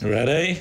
Ready?